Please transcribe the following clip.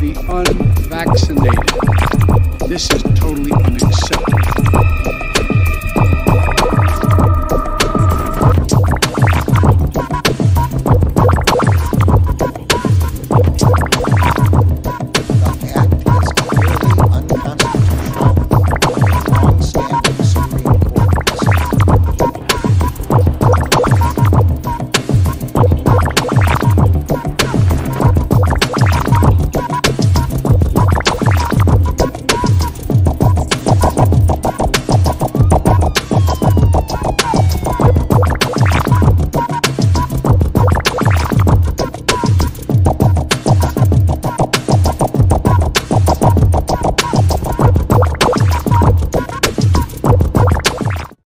the unvaccinated. This is totally unacceptable.